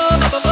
Oh,